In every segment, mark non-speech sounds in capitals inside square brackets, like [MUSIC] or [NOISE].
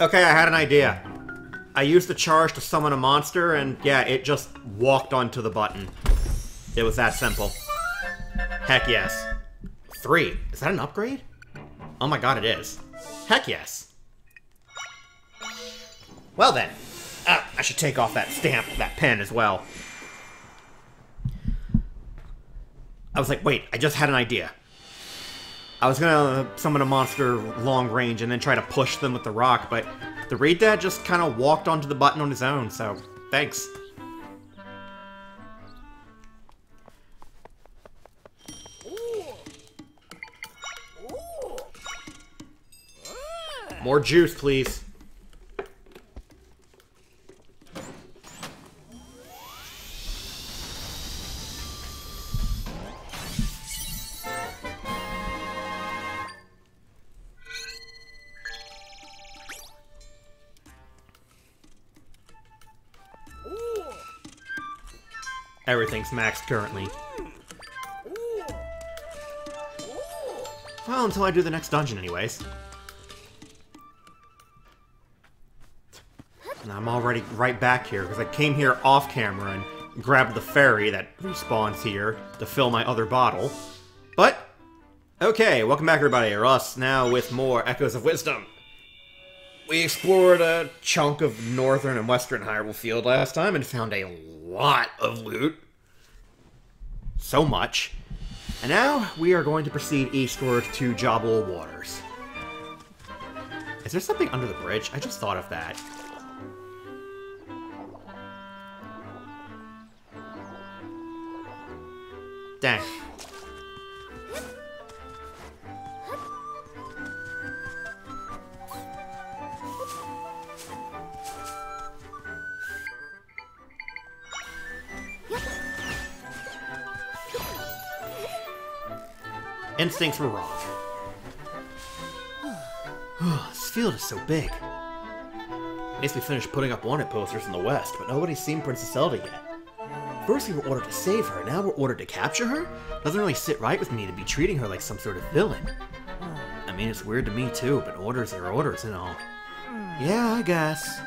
Okay, I had an idea. I used the charge to summon a monster, and yeah, it just walked onto the button. It was that simple. Heck yes. Three. Is that an upgrade? Oh my god, it is. Heck yes. Well then. Ah, I should take off that stamp, that pen as well. I was like, wait, I just had an idea. I was gonna summon a monster long range and then try to push them with the rock, but the Raid Dad just kind of walked onto the button on his own, so thanks. More juice, please. Everything's maxed currently. Well, until I do the next dungeon anyways. And I'm already right back here, because I came here off camera and grabbed the fairy that respawns here to fill my other bottle. But, okay, welcome back everybody, Ross now with more Echoes of Wisdom. We explored a chunk of northern and western Hyrule Field last time and found a lot of loot. So much. And now we are going to proceed eastward to Jabul Waters. Is there something under the bridge? I just thought of that. Dang. Instincts were wrong. [SIGHS] this field is so big. At least we finished putting up wanted posters in the west, but nobody's seen Princess Zelda yet. First we were ordered to save her, now we're ordered to capture her? Doesn't really sit right with me to be treating her like some sort of villain. I mean, it's weird to me too, but orders are orders and all. Yeah, I guess.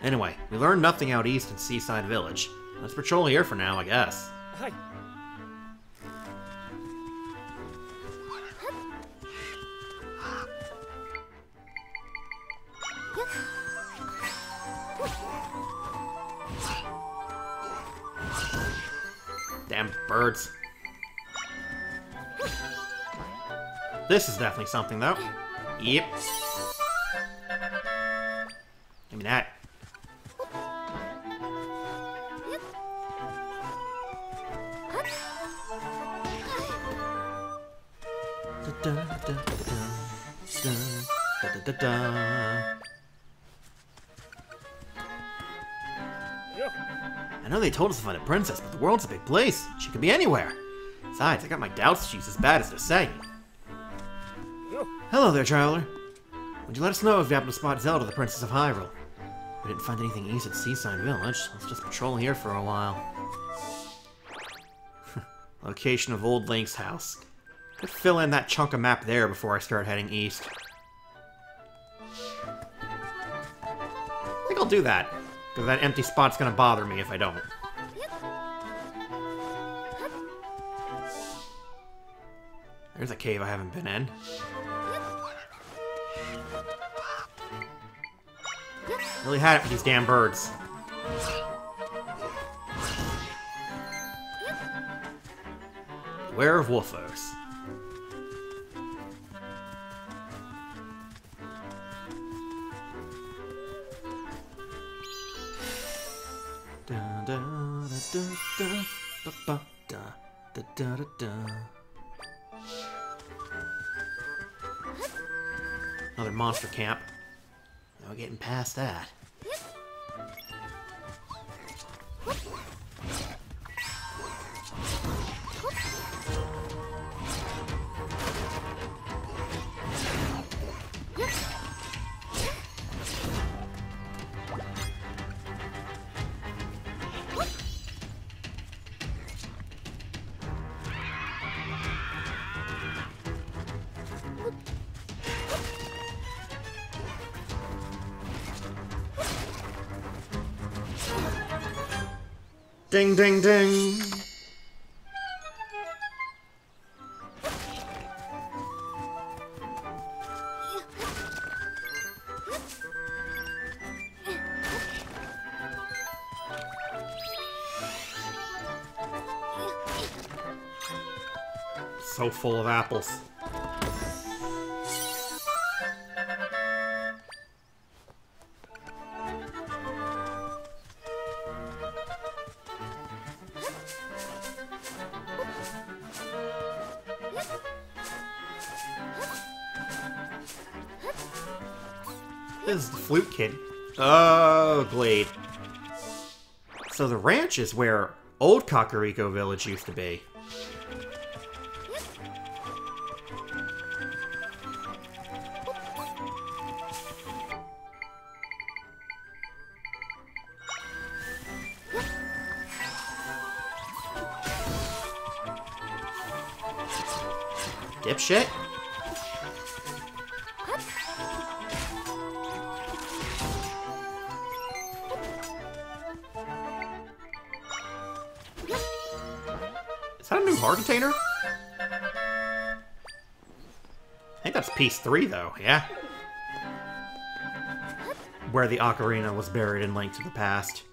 Anyway, we learned nothing out east in Seesyde Village. Let's patrol here for now, I guess. This is definitely something, though. Yep. Give me that. I know they told us to find a princess, but the world's a big place. She could be anywhere. Besides, I got my doubts she's as bad as they're saying. Hello there, traveler. Would you let us know if you happen to spot Zelda, the Princess of Hyrule? We didn't find anything east at Seesyde Village. Let's just patrol here for a while. [LAUGHS] Location of Old Link's house. Could fill in that chunk of map there before I start heading east. I think I'll do that. Because that empty spot's gonna bother me if I don't. There's a cave I haven't been in. Really had it with these damn birds. Beware of da da da da. Another monster camp. Now we're getting past that. Ding, ding, ding. So full of apples. Kid. Oh, Glade. So the ranch is where old Kakariko Village used to be. Dipshit. Container? I think that's piece three, though, yeah? Where the ocarina was buried in Link to the Past.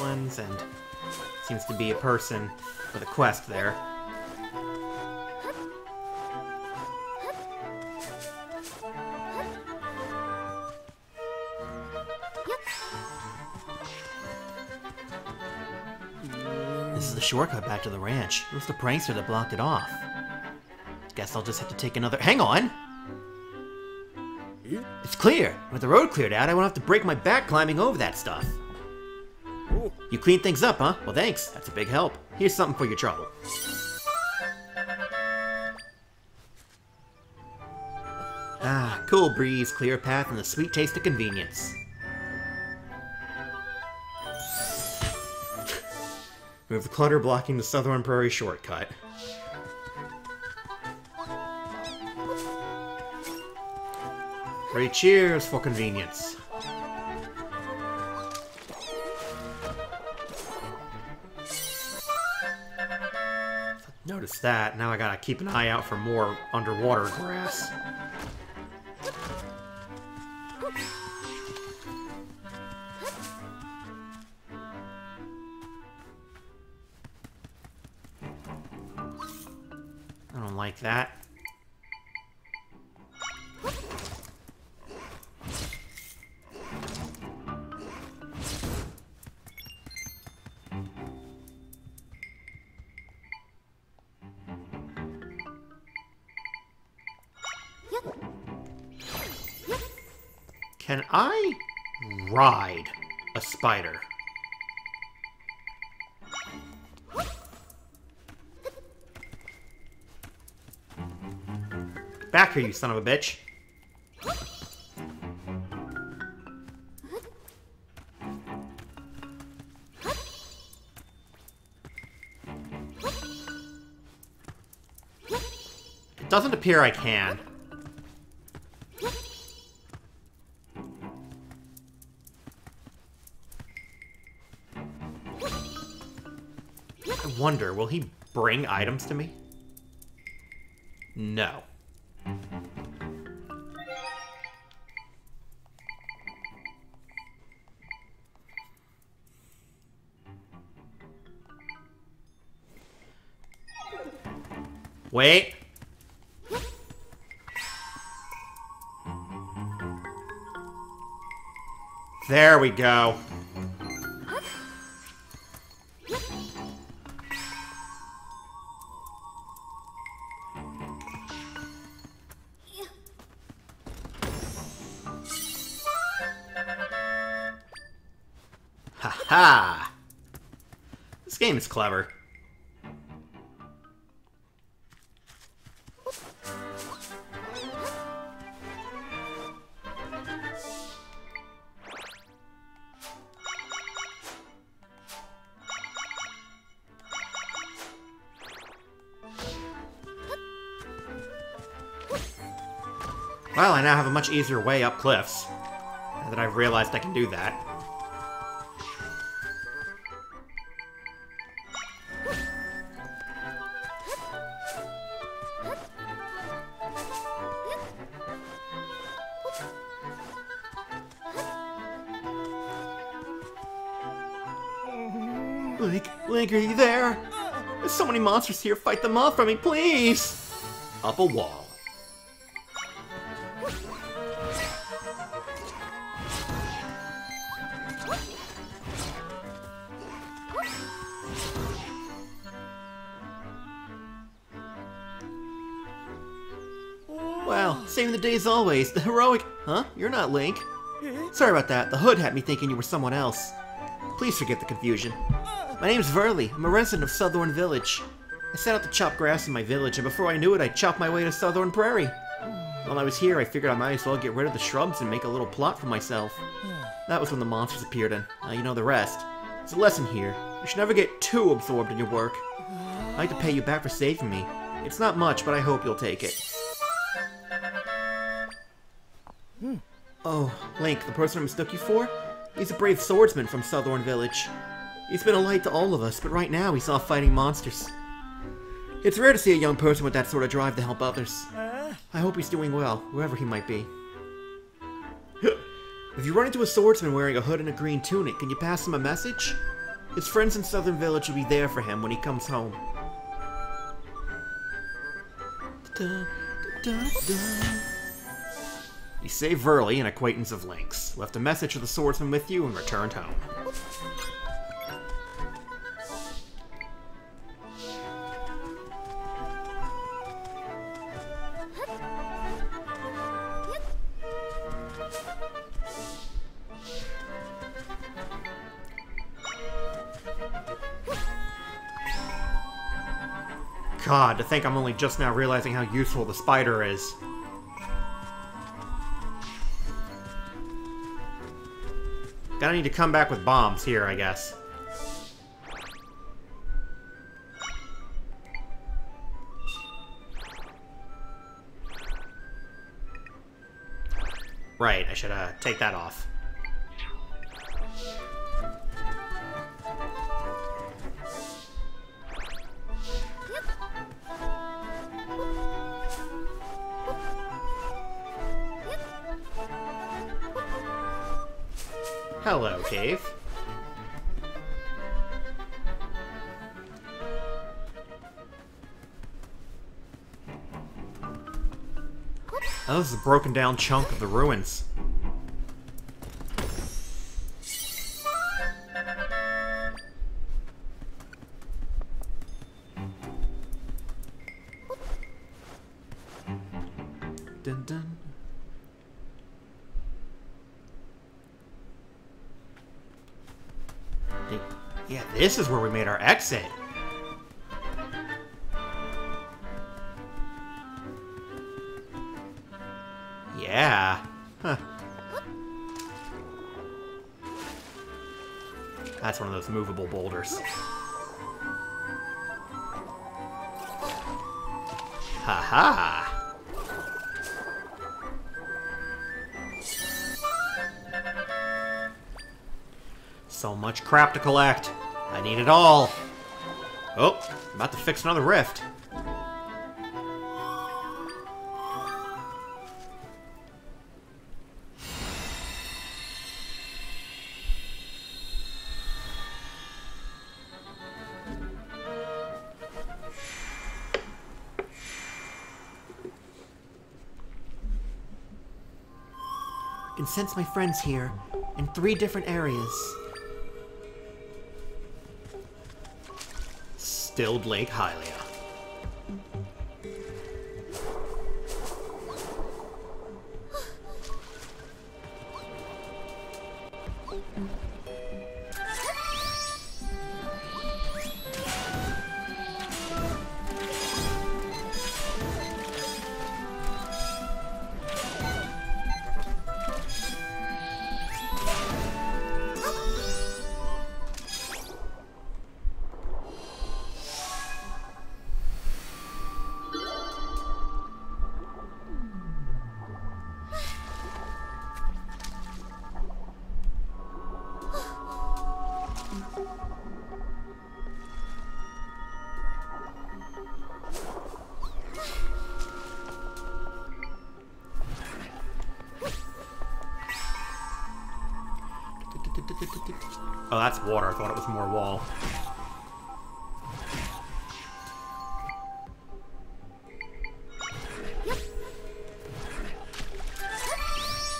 And seems to be a person with a quest there. This is the shortcut back to the ranch. It was the prankster that blocked it off. Guess I'll just have to take another- Hang on! It's clear. With the road cleared out, I won't have to break my back climbing over that stuff. You cleaned things up, huh? Well, thanks. That's a big help. Here's something for your trouble. Ah, cool breeze, clear path, and the sweet taste of convenience. [LAUGHS] Move the clutter blocking the Suthorn Prairie shortcut. Three cheers for convenience. Notice that. Now I gotta keep an eye out for more underwater grass. I don't like that. Ride a spider? Back here, you son of a bitch. It doesn't appear I can. Wonder, will he bring items to me? No. Wait. There we go. Ha! This game is clever. Well, I now have a much easier way up cliffs, now that I've realized I can do that. Monsters here, fight them off for me, please! Up a wall. Well, same the day as always, the heroic- Huh? You're not Link. Sorry about that, the hood had me thinking you were someone else. Please forget the confusion. My name's Verly. I'm a resident of Suthorn Village. I set out to chop grass in my village, and before I knew it, I chopped my way to Suthorn Prairie. While I was here, I figured I might as well get rid of the shrubs and make a little plot for myself. That was when the monsters appeared, and uh, you know the rest. It's a lesson here. You should never get too absorbed in your work. I'd like to pay you back for saving me. It's not much, but I hope you'll take it. Oh, Link, the person I mistook you for? He's a brave swordsman from Suthorn Village. He's been a light to all of us, but right now he's off fighting monsters. It's rare to see a young person with that sort of drive to help others. I hope he's doing well, wherever he might be. if you run into a swordsman wearing a hood and a green tunic, can you pass him a message? His friends in Suthorn Village will be there for him when he comes home. Da, da, da, you saved Verly, an acquaintance of Link's, left a message for the swordsman with you, and returned home. To think I'm only just now realizing how useful the spider is. Gotta need to come back with bombs here, I guess. Right, I should uh, take that off. Cave. Oh, this is a broken down chunk of the ruins. This is where we made our exit. Yeah. Huh. That's one of those movable boulders. Ha ha! So much crap to collect. I need it all. Oh, about to fix another rift. Can sense my friends here in three different areas. Stilled Lake Hylia.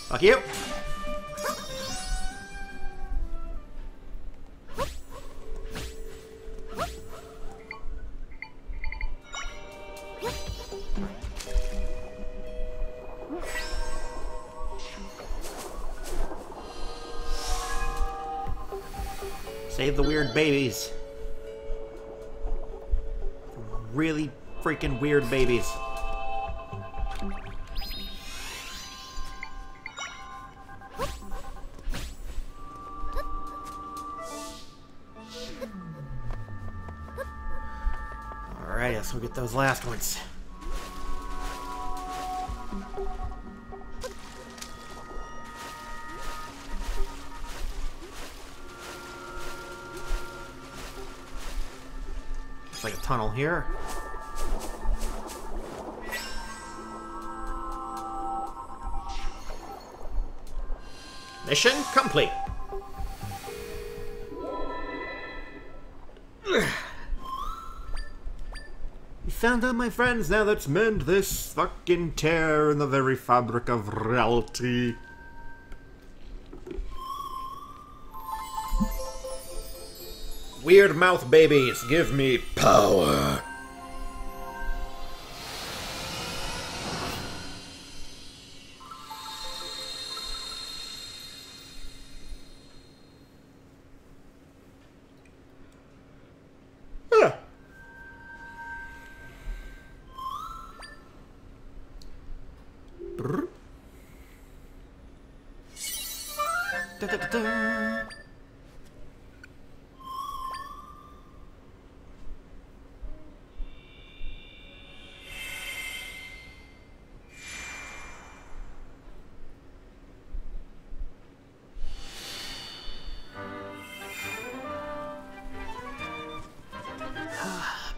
Fuck you. Save the weird babies. Really freaking weird babies. Those last ones. Looks like a tunnel here. Mission complete. We found my friends. Now let's mend this fucking tear in the very fabric of reality. Weird mouth babies, give me power.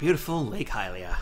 Beautiful Lake Hylia.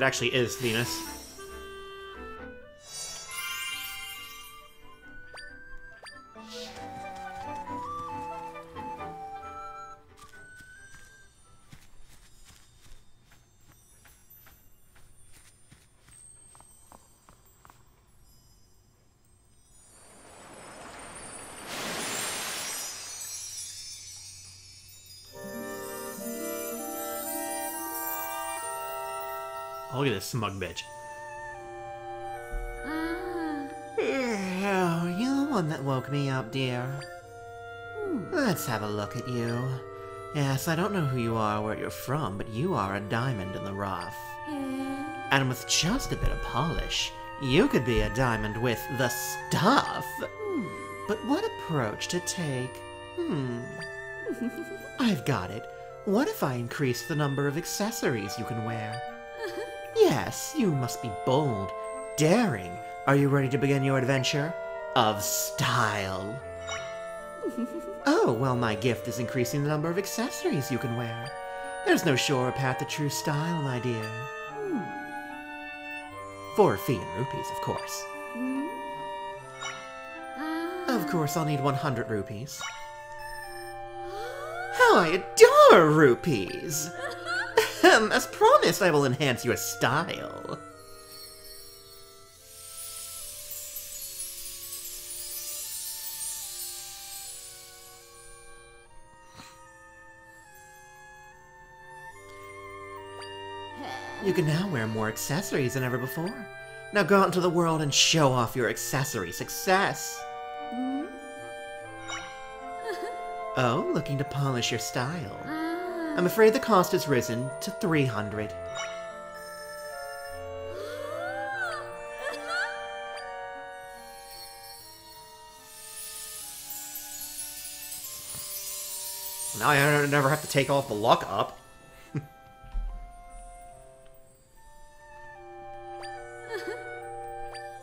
It actually is Venus. Smug bitch. Oh, [SIGHS] you're the one that woke me up, dear. Hmm. Let's have a look at you. Yes, I don't know who you are or where you're from, but you are a diamond in the rough. And with just a bit of polish, you could be a diamond with the stuff. Hmm. But what approach to take? Hmm. [LAUGHS] I've got it. What if I increase the number of accessories you can wear? Yes, you must be bold, daring. Are you ready to begin your adventure? Of style. [LAUGHS] oh, well, my gift is increasing the number of accessories you can wear. There's no surer path to true style, my dear. Hmm. For a fee in rupees, of course. Hmm. Of course, I'll need 100 rupees. [GASPS] How I adore rupees! [LAUGHS] As promised, I will enhance your style. You can now wear more accessories than ever before. Now go out into the world and show off your accessory success. Mm-hmm. Oh, looking to polish your style. Uh, I'm afraid the cost has risen to 300. Now I never have to take off the luck up. [LAUGHS]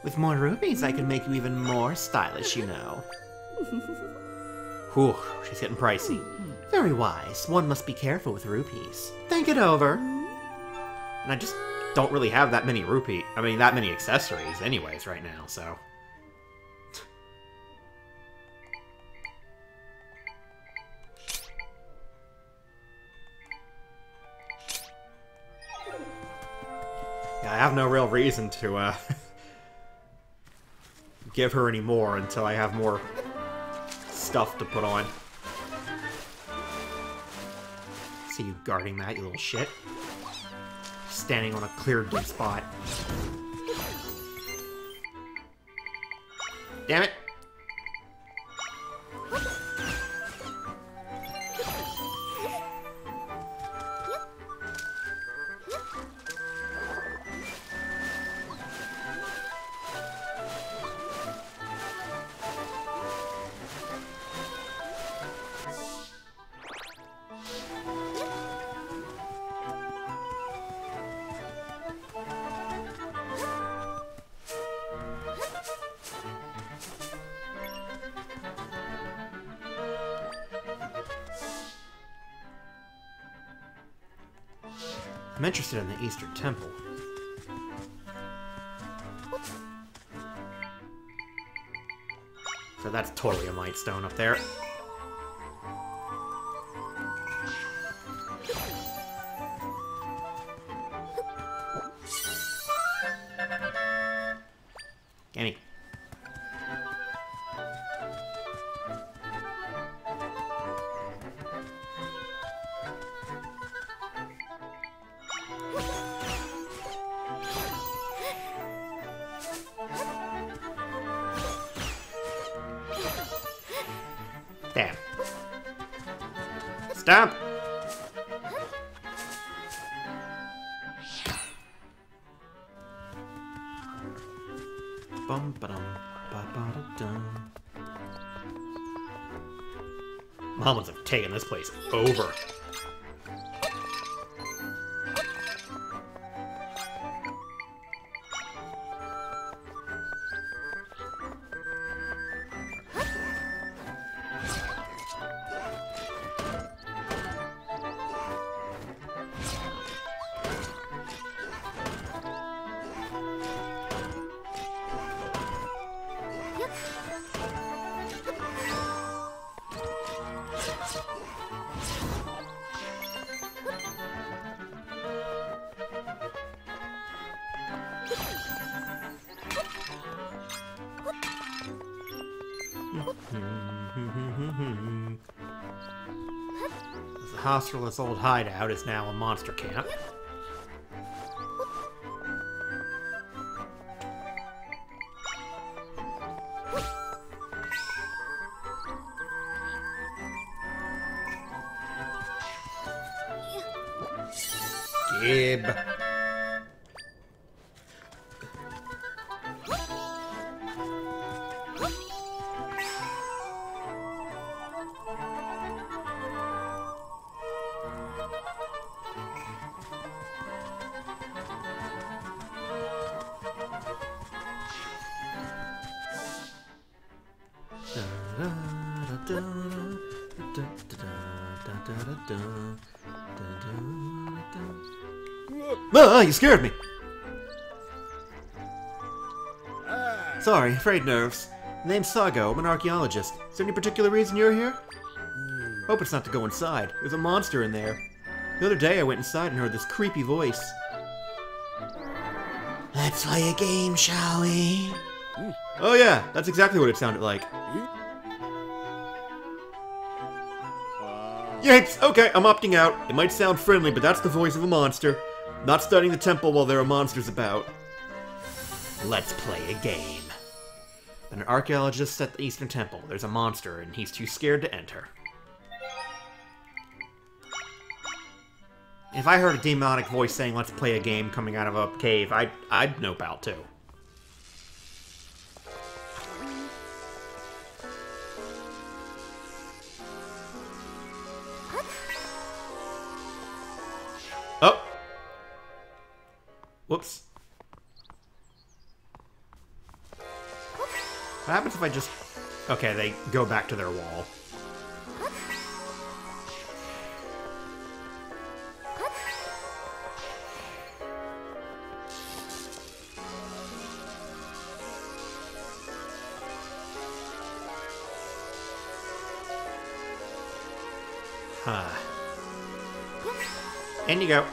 With more rubies, I can make you even more stylish, you know. [LAUGHS] Whew, she's getting pricey. Very wise. One must be careful with rupees. Think it over. And I just don't really have that many rupee. I mean, that many accessories, anyways, right now, so. Yeah, I have no real reason to, uh, [LAUGHS] give her any more until I have more stuff to put on. See you guarding that, you little shit. Standing on a clear cleared spot. Damn it! Eastern Temple. So that's totally a Might Stone up there. Over. The old hideout is now a monster camp. Ah, you scared me. Sorry, afraid nerves. Name's Sago. I'm an archaeologist. Is there any particular reason you're here? Hope it's not to go inside. There's a monster in there. The other day I went inside and heard this creepy voice. Let's play a game, shall we? Oh yeah, that's exactly what it sounded like. Yanks! Okay, I'm opting out. It might sound friendly, but that's the voice of a monster. Not studying the temple while there are monsters about. Let's play a game. An archaeologist at the Eastern Temple. There's a monster, and he's too scared to enter. If I heard a demonic voice saying, let's play a game coming out of a cave, I'd, I'd nope out too. If I just... Okay, they go back to their wall. Huh. In you go.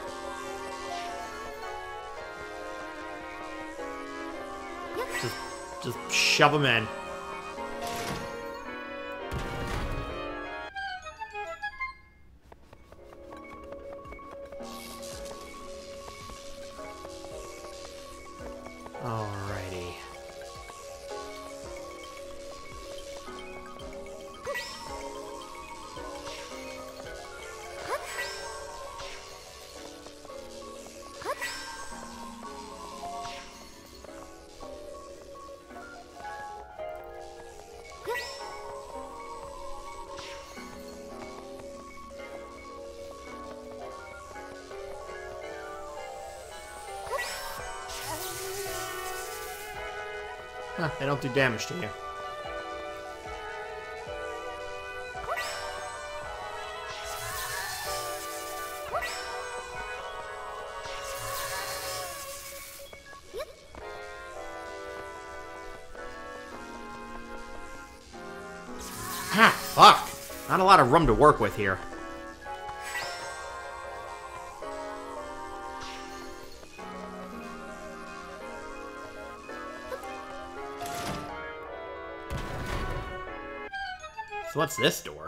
Just, just shove them in. Do damage to you. Ha! Fuck! Not a lot of room to work with here. So what's this door?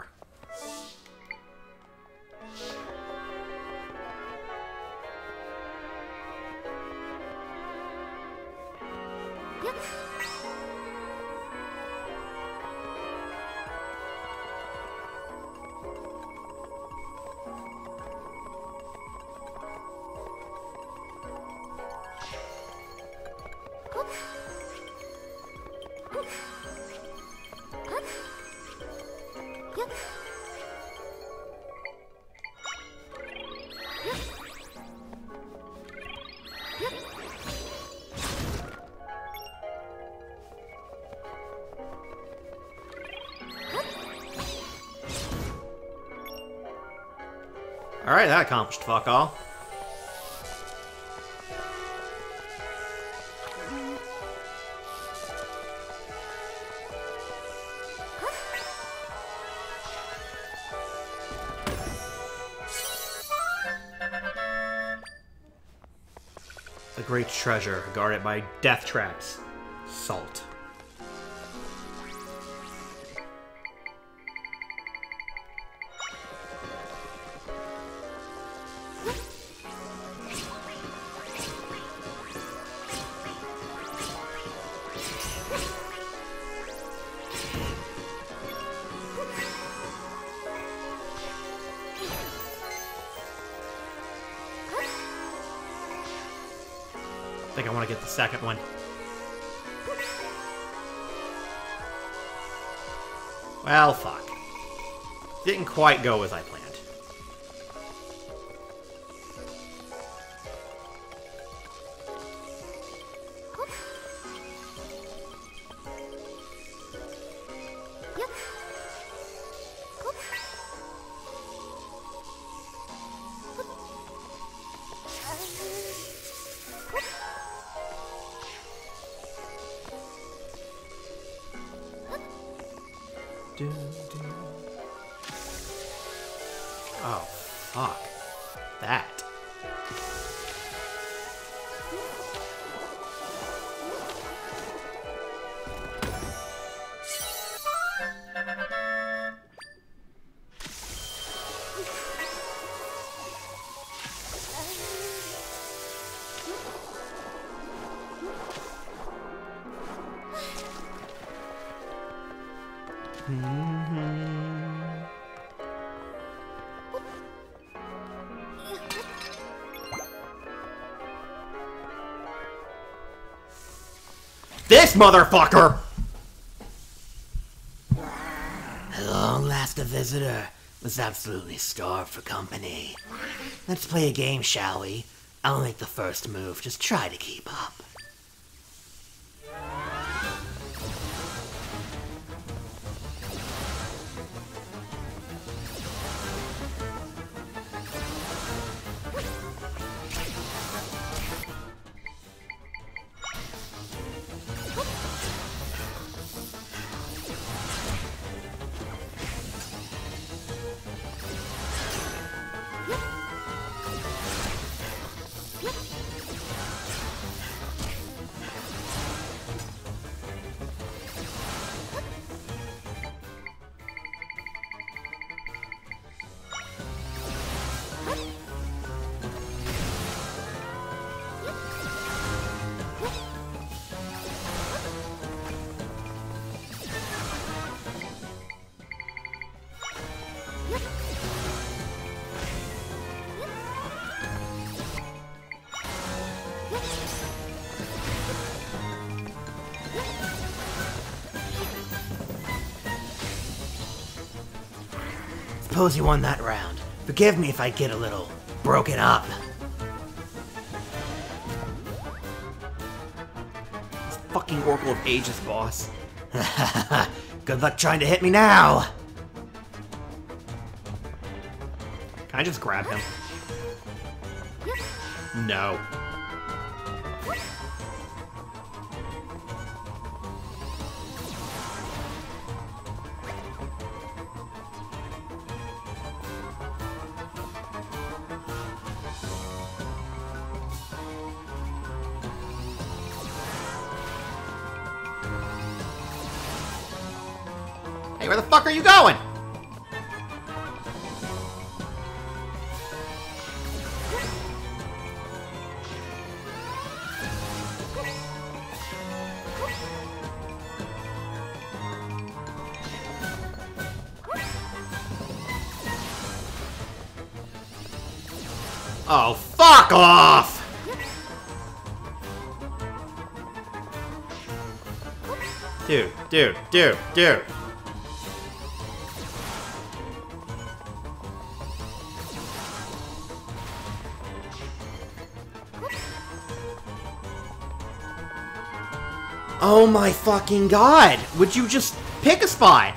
Accomplished fuck all. The great treasure, guarded by death traps. Salt. Well, fuck. Didn't quite go as I planned. This motherfucker! At long last, a visitor was absolutely starved for company. Let's play a game, shall we? I'll make the first move. Just try to keep up. I suppose you won that round. Forgive me if I get a little broken up. This fucking Oracle of Ages boss. [LAUGHS] Good luck trying to hit me now. Can I just grab him? No. Are you going? Oh, fuck off! Dude, dude, dude, dude. Oh my fucking god! Would you just pick a spot?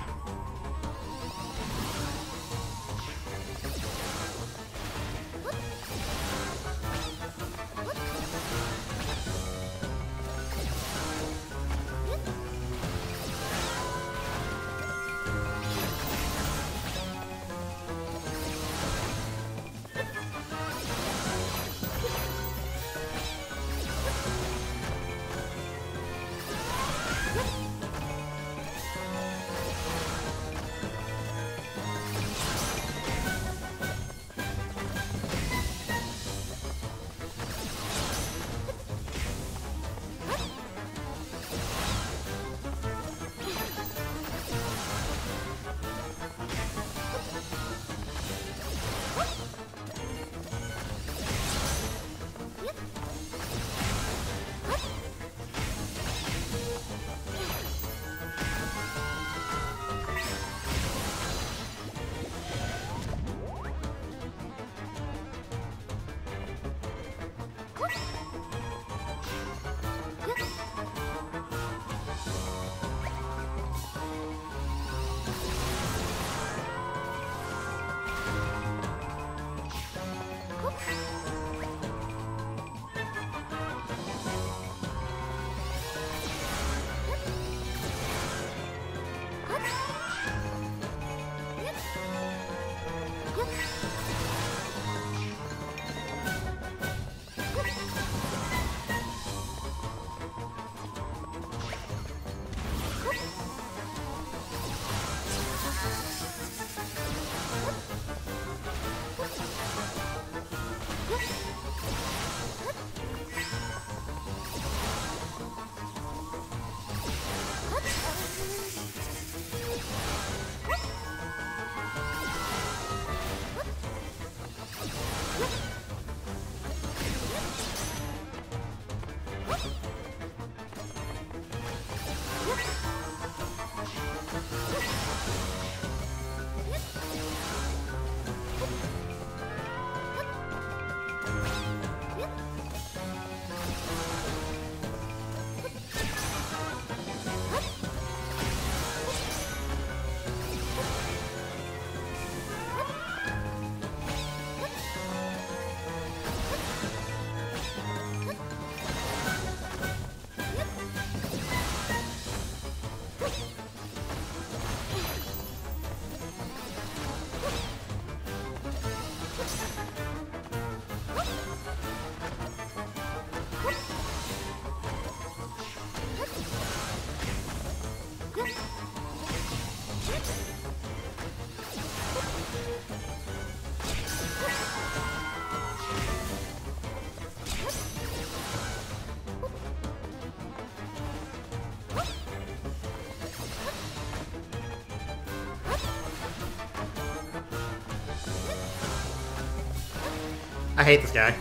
I hate this guy.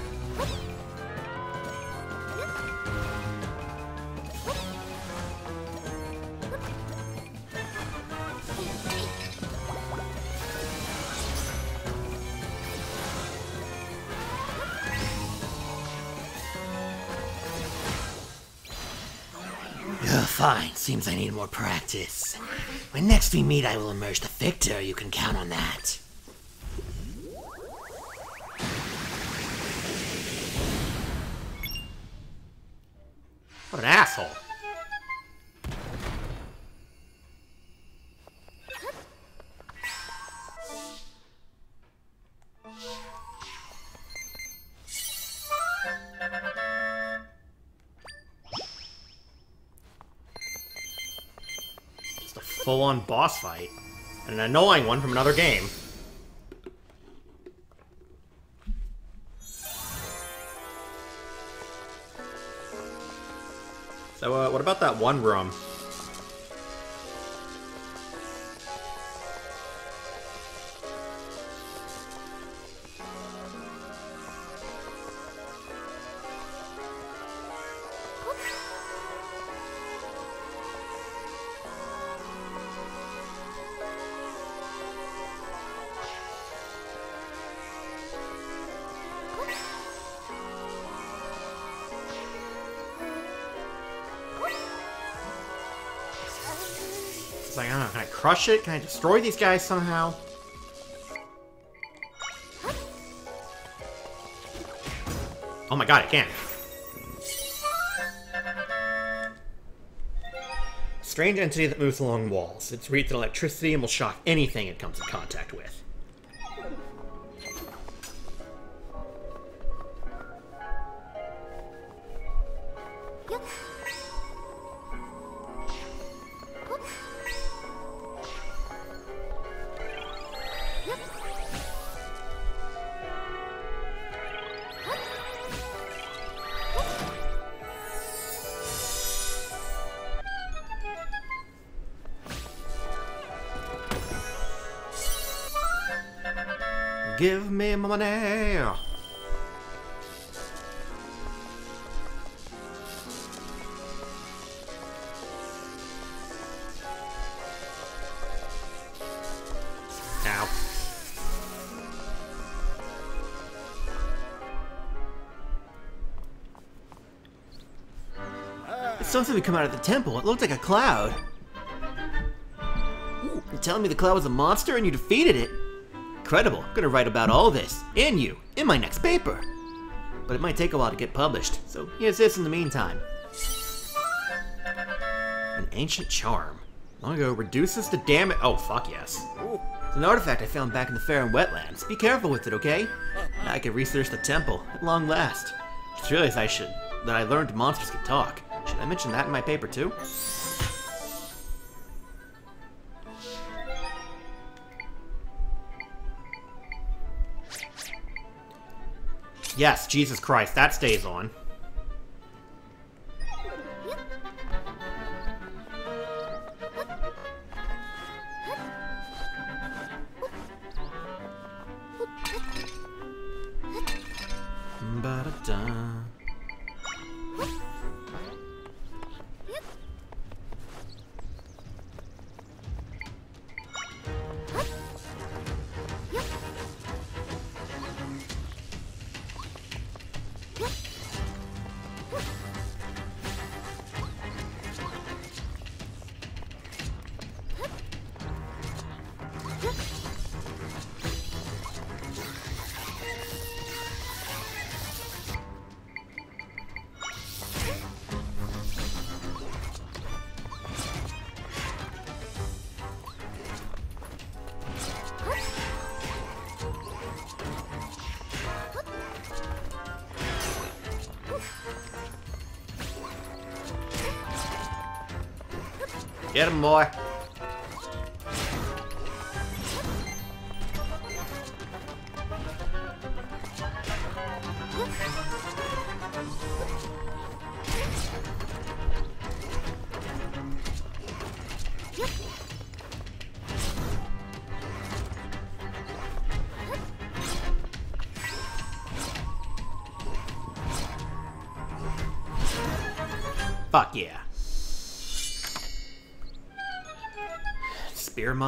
Fine. Seems I need more practice. When next we meet, I will emerge the victor. You can count on that. Full-on boss fight. And an annoying one from another game. So, uh, what about that one room? Crush it? Can I destroy these guys somehow? Oh my god, I can. Strange entity that moves along walls. It's breathed electricity and will shock anything it comes in contact with. Give me my money! Ow. It's something to come out of the temple. It looked like a cloud. You're telling me the cloud was a monster and you defeated it? Incredible. I'm gonna write about all this, and you, in my next paper. But it might take a while to get published, so here's this in the meantime. An ancient charm. Long ago reduces the damage. Oh, fuck yes. It's an artifact I found back in the Faron Wetlands. Be careful with it, okay? Now I can research the temple at long last. Just realized I should. that I learned monsters could talk. Should I mention that in my paper too? Yes, Jesus Christ, that stays on. Get him, boy.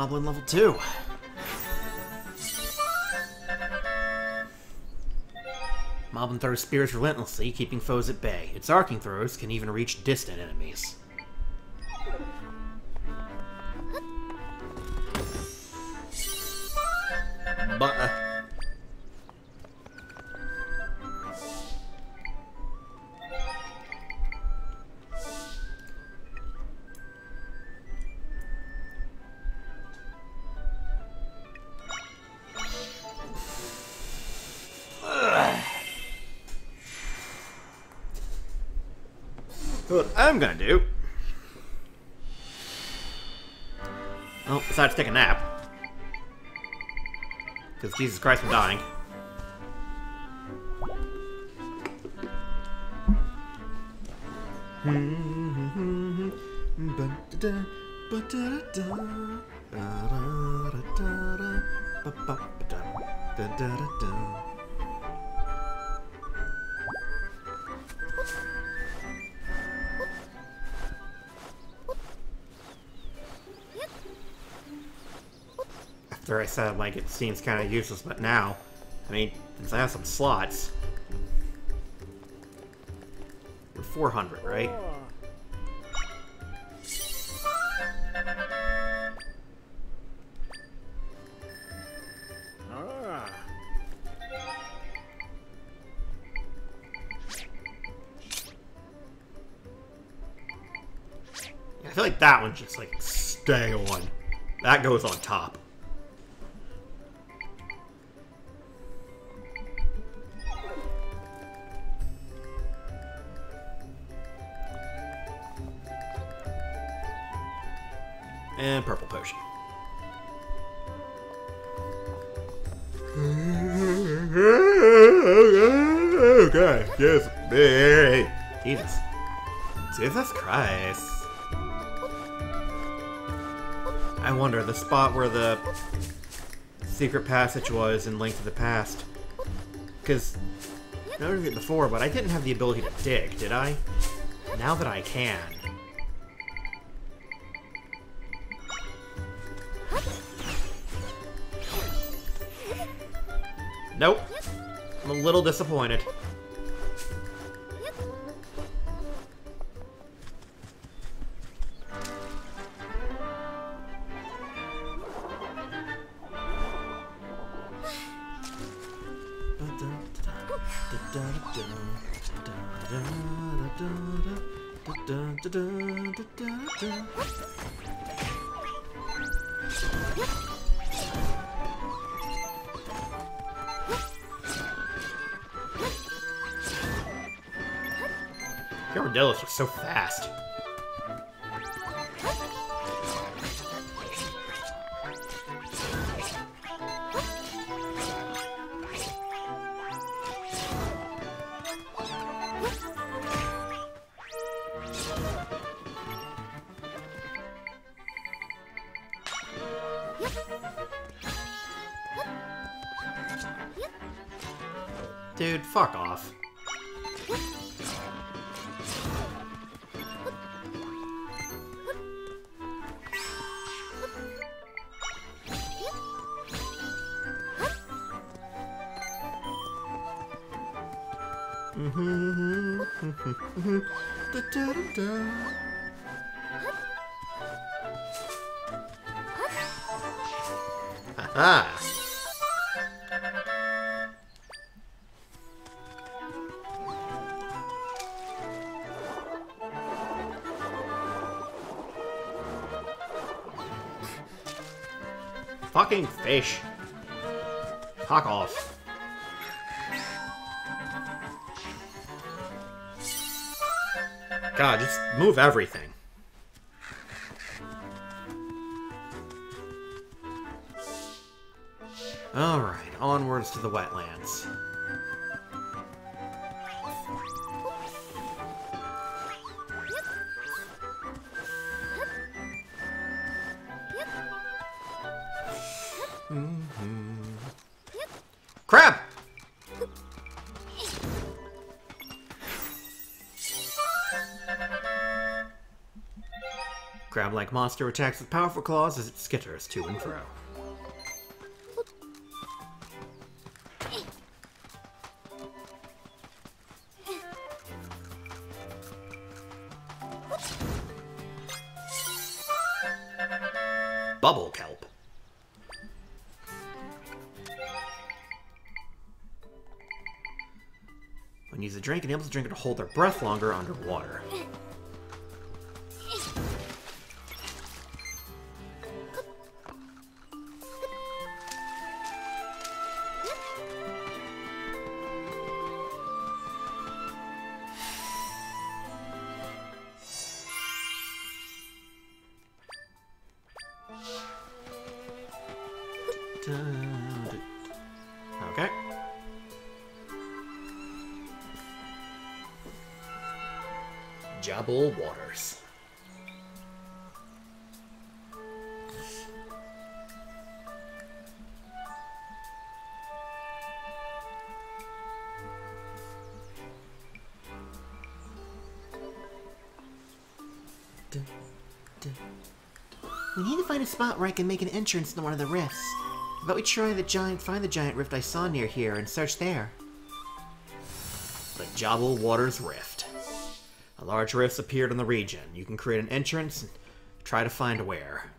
Moblin level 2. Moblin throws spears relentlessly, keeping foes at bay. Its arcing throws can even reach distant enemies. I'm gonna do. Oh, besides take a nap. Because Jesus Christ, I'm dying. Said, like, it seems kind of useless, but now, I mean, since I have some slots, we're 400, right? Ah. I feel like that one just, like, stay on. That goes on top. Christ. I wonder, the spot where the secret passage was in Link to the Past. Because, I noticed it before, but I didn't have the ability to dig, did I? Now that I can. Nope. I'm a little disappointed. Dude, fuck off. God, just move everything. Monster attacks with powerful claws as it skitters to and fro. Bubble kelp. When you use a drink, enables the drinker to hold their breath longer underwater. Where I can make an entrance into one of the rifts. About we try the giant, find the giant rift I saw near here and search there? The Jabul Waters Rift. A large rift appeared in the region. You can create an entrance and try to find where.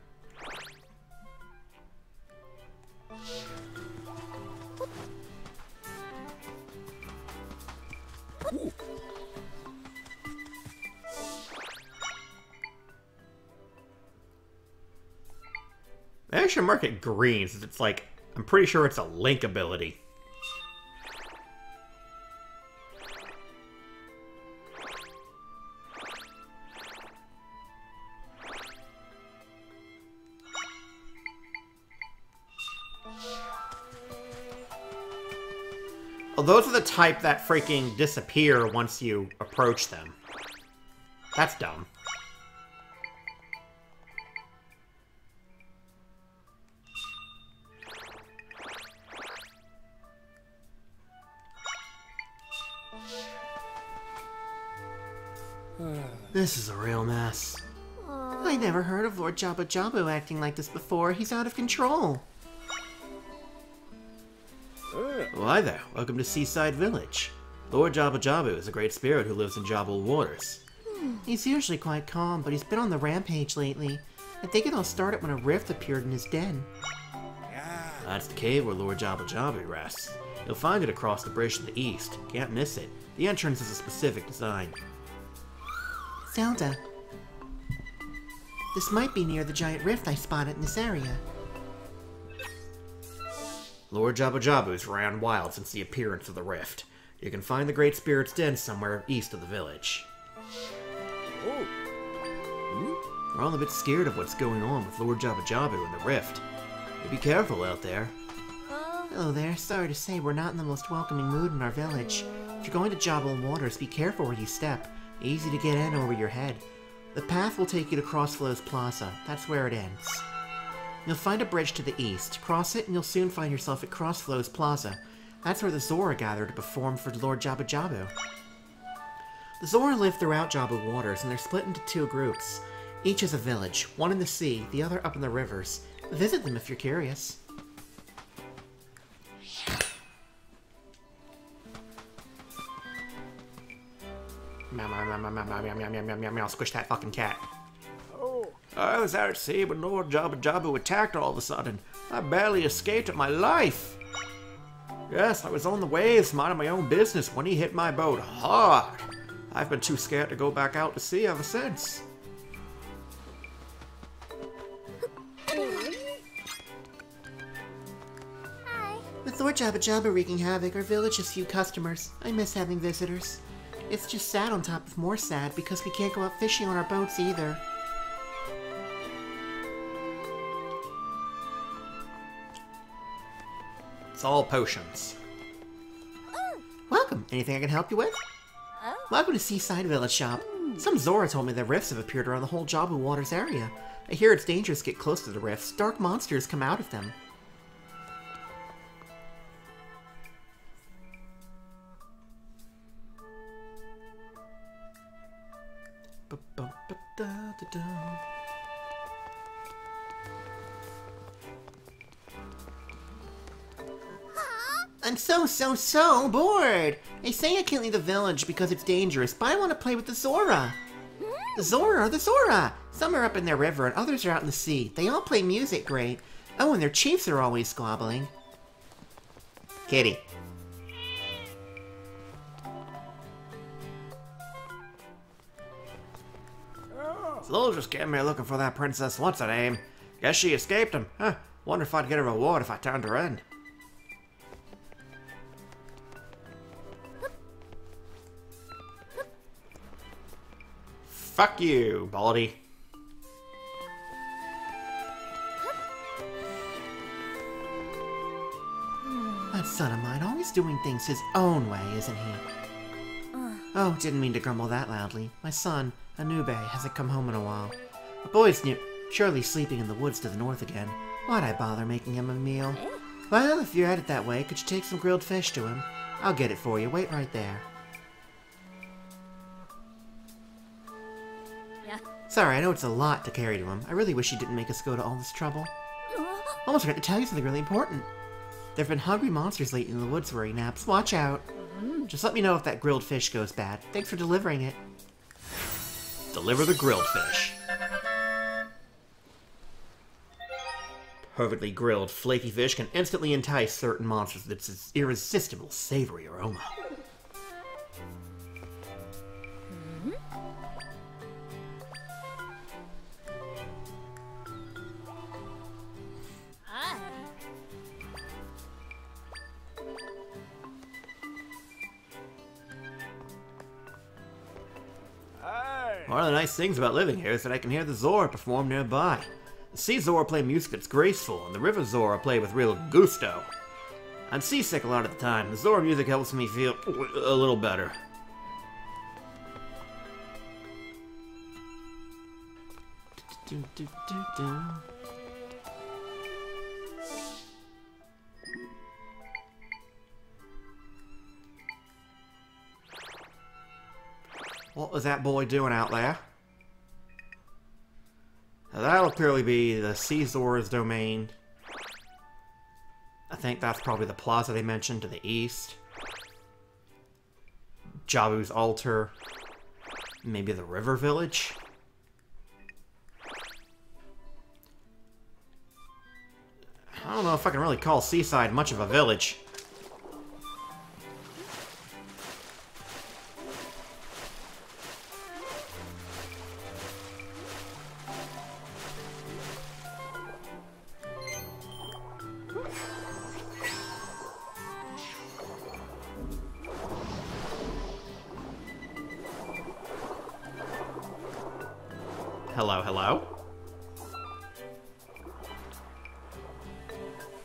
Mark it green since it's like, I'm pretty sure it's a link ability. Well, those are the type that freaking disappear once you approach them. That's dumb. This is a real mess. I never heard of Lord Jabu-Jabu acting like this before. He's out of control. Well, hi there, welcome to Seesyde Village. Lord Jabu-Jabu is a great spirit who lives in Jabul waters. He's usually quite calm, but he's been on the rampage lately. I think it all started when a rift appeared in his den. That's the cave where Lord Jabu-Jabu rests. You'll find it across the bridge to the east. Can't miss it. The entrance is a specific design. Zelda. This might be near the giant rift I spotted in this area. Lord Jabu-Jabu's ran wild since the appearance of the rift. You can find the Great Spirit's den somewhere east of the village. Oh. We're all a bit scared of what's going on with Lord Jabu-Jabu and the rift. You be careful out there. Hello there. Sorry to say, we're not in the most welcoming mood in our village. If you're going to Jabul Waters, be careful where you step. Easy to get in over your head. The path will take you to Crossflows Plaza. That's where it ends. You'll find a bridge to the east. Cross it, and you'll soon find yourself at Crossflows Plaza. That's where the Zora gather to perform for Lord Jabu-Jabu. The Zora live throughout Jabul Waters, and they're split into two groups. Each is a village, one in the sea, the other up in the rivers. Visit them if you're curious. Meow, meow, meow, meow, meow, meow, meow, meow, meow, meow, meow, squish that fucking cat. Oh. I was out at sea when Lord Jabu-Jabu attacked all of a sudden. I barely escaped with my life. Yes, I was on the waves minding my own business when he hit my boat hard. I've been too scared to go back out to sea ever since. With Lord Jabu-Jabu wreaking havoc, our village has few customers. I miss having visitors. It's just sad on top of more sad because we can't go out fishing on our boats either. It's all potions. Welcome. Anything I can help you with? Oh. Welcome to Seesyde Village Shop. Some Zora told me that rifts have appeared around the whole Jabul Waters area. I hear it's dangerous to get close to the rifts. Dark monsters come out of them. I'm so, so, so bored. They say I can't leave the village because it's dangerous, but I want to play with the Zora. Hmm? The Zora, the Zora! Some are up in their river and others are out in the sea. They all play music great. Oh, and their chiefs are always squabbling. Kitty. Soldiers came here looking for that princess what's her name. Guess she escaped him. Huh. Wonder if I'd get a reward if I turned her in. Fuck you, Baldy. That son of mine always doing things his own way, isn't he? Oh, didn't mean to grumble that loudly. My son, Anube, hasn't come home in a while. The boy's new, surely sleeping in the woods to the north again. Why'd I bother making him a meal? Eh. Well, if you're at it that way, could you take some grilled fish to him? I'll get it for you. Wait right there. Sorry, I know it's a lot to carry to him. I really wish you didn't make us go to all this trouble. Almost forgot to tell you something really important. There've been hungry monsters lately in the woods where he naps. Watch out. Just let me know if that grilled fish goes bad. Thanks for delivering it. Deliver the grilled fish. Perfectly grilled, flaky fish can instantly entice certain monsters with its irresistible savory aroma. One of the nice things about living here is that I can hear the Zora perform nearby. The Sea Zora play music that's graceful, and the River Zora play with real gusto. I'm seasick a lot of the time. The Zora music helps me feel a little better. Do, do, do, What was that boy doing out there? Now, that'll clearly be the Sea Zora's domain. I think that's probably the plaza they mentioned to the east. Jabu's altar. Maybe the river village? I don't know if I can really call Seesyde much of a village.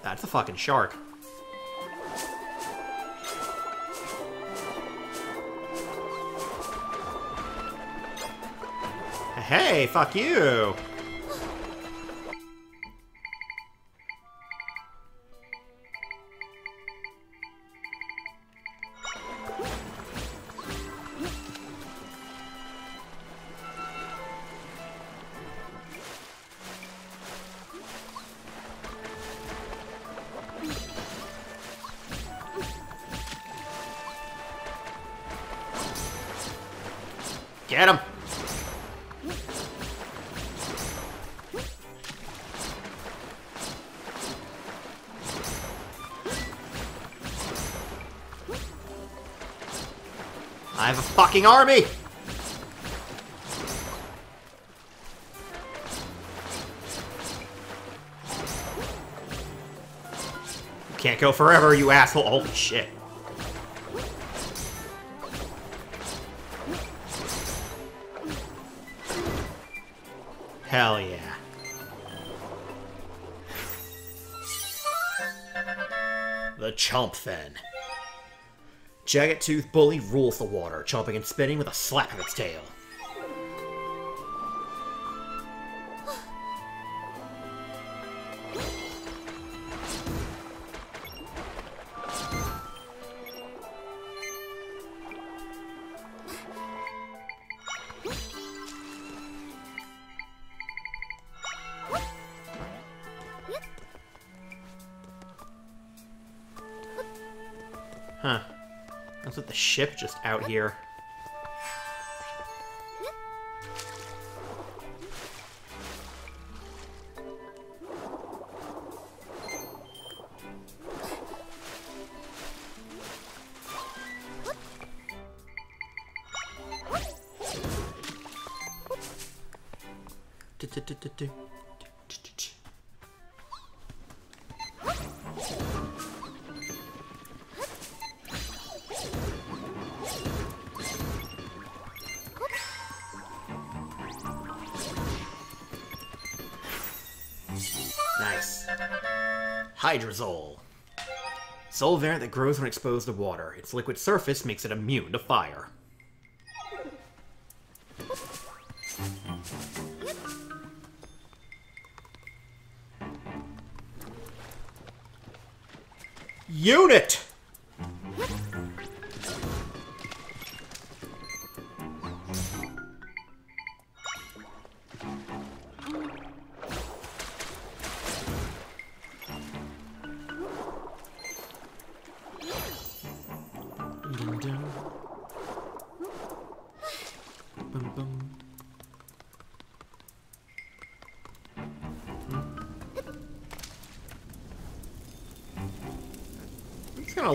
That's a fucking shark. Hey, fuck you! Fucking army! Can't go forever, you asshole. Holy shit. Hell yeah. the Chompfin. Jagged Tooth Bully rules the water, chomping and spinning with a slap of its tail. Nice. Hydrozol. Zol variant that grows when exposed to water. Its liquid surface makes it immune to fire.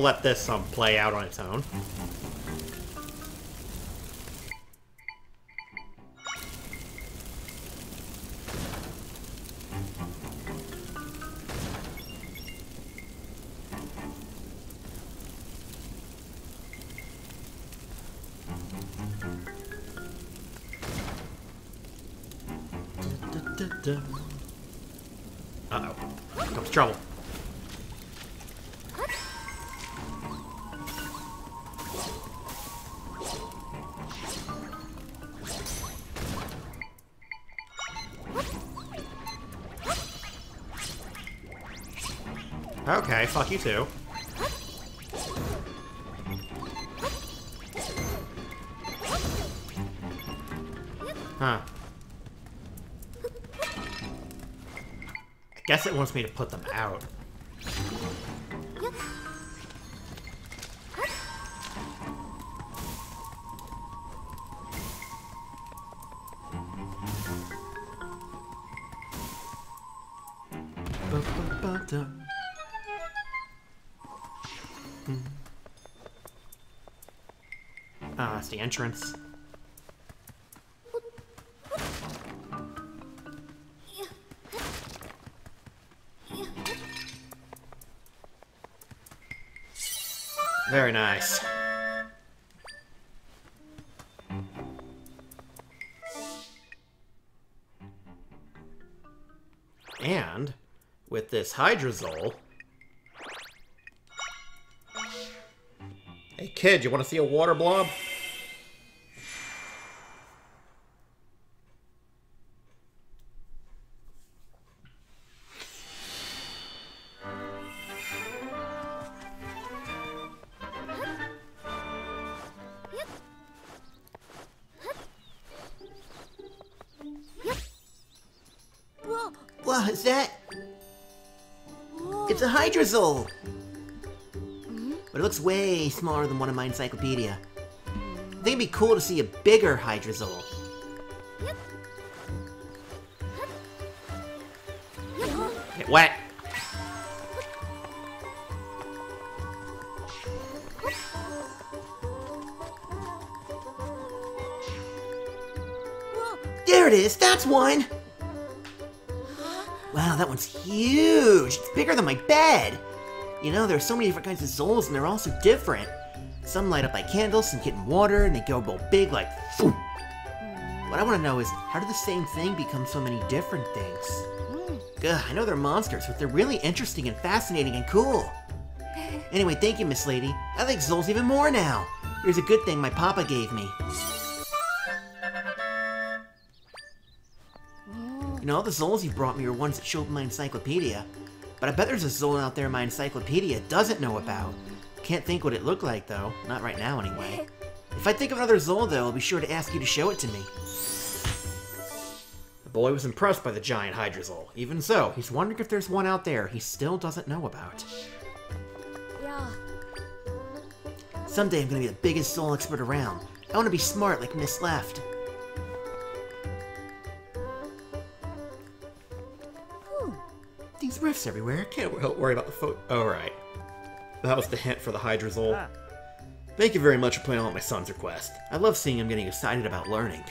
Let this um play out on its own. Okay, fuck you too. Huh. Guess it wants me to put them out. Entrance. Very nice. And with this Hydrozol. Hey kid, you want to see a water blob? Hydrozol! But it looks way smaller than one in my encyclopedia. I think it'd be cool to see a bigger Hydrozol. Get wet! There it is! That's one! Wow, that one's huge! It's bigger than my bed! You know, there's so many different kinds of Zols and they're all so different. Some light up like candles and get in water and they go both big like phoom. What I want to know is, how did the same thing become so many different things? Mm. Ugh, I know they're monsters, but they're really interesting and fascinating and cool. [LAUGHS] Anyway, thank you, Miss Lady. I like Zols even more now. Here's a good thing my papa gave me. You know, all the Zols you brought me are ones that show up in my encyclopedia. But I bet there's a Zol out there my encyclopedia doesn't know about. Can't think what it looked like, though. Not right now, anyway. If I think of another Zol, though, I'll be sure to ask you to show it to me. The boy was impressed by the giant Hydrozol. Even so, he's wondering if there's one out there he still doesn't know about. Yeah. Someday I'm gonna be the biggest Zol expert around. I wanna be smart like Miss Left. These rifts everywhere. Can't help worry about the photo. Alright. That was the hint for the Hydrozol. Thank you very much for playing along my son's request. I love seeing him getting excited about learning.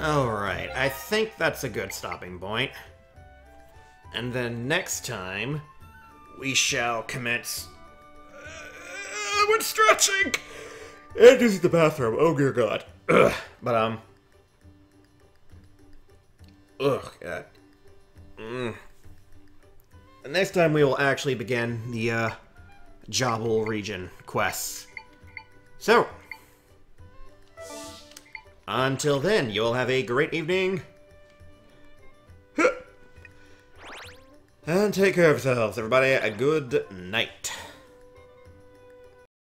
Alright, I think that's a good stopping point. And then next time, we shall commence. Uh, with stretching! And using the bathroom. Oh, dear God. Ugh. [CLEARS THROAT] But, um. Ugh, God. Mm. Next time we will actually begin the, uh, region quests. So, until then, you'll have a great evening. And take care of yourselves, everybody. A good night.